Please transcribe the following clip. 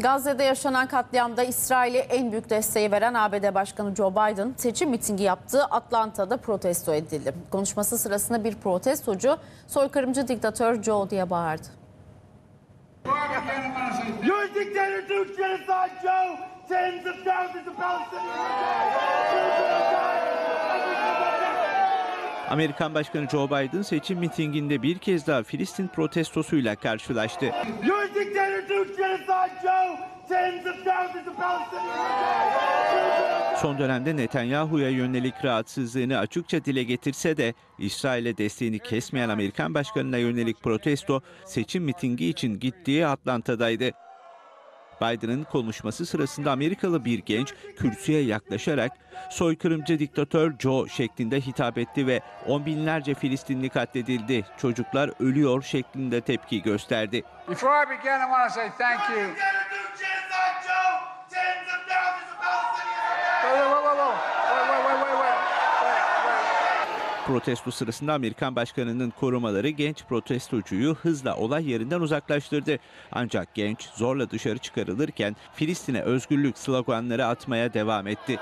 Gazze'de yaşanan katliamda İsrail'e en büyük desteği veren ABD Başkanı Joe Biden seçim mitingi yaptığı Atlanta'da protesto edildi. Konuşması sırasında bir protestocu soykırımcı diktatör Joe diye bağırdı. You're dictator Joe! Tens of thousands of Palestinians! Amerikan Başkanı Joe Biden seçim mitinginde bir kez daha Filistin protestosuyla karşılaştı. Son dönemde Netanyahu'ya yönelik rahatsızlığını açıkça dile getirse de İsrail'e desteğini kesmeyen Amerikan Başkanı'na yönelik protesto seçim mitingi için gittiği Atlanta'daydı. Biden'ın konuşması sırasında Amerikalı bir genç kürsüye yaklaşarak soykırımcı diktatör Joe şeklinde hitap etti ve on binlerce Filistinli katledildi, çocuklar ölüyor şeklinde tepki gösterdi. Before I begin, I want to say thank you. Protesto sırasında Amerikan başkanının korumaları genç protestocuyu hızla olay yerinden uzaklaştırdı. Ancak genç zorla dışarı çıkarılırken Filistin'e özgürlük sloganları atmaya devam etti.